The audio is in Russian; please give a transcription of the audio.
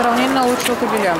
Сравнение лучшего кабеля.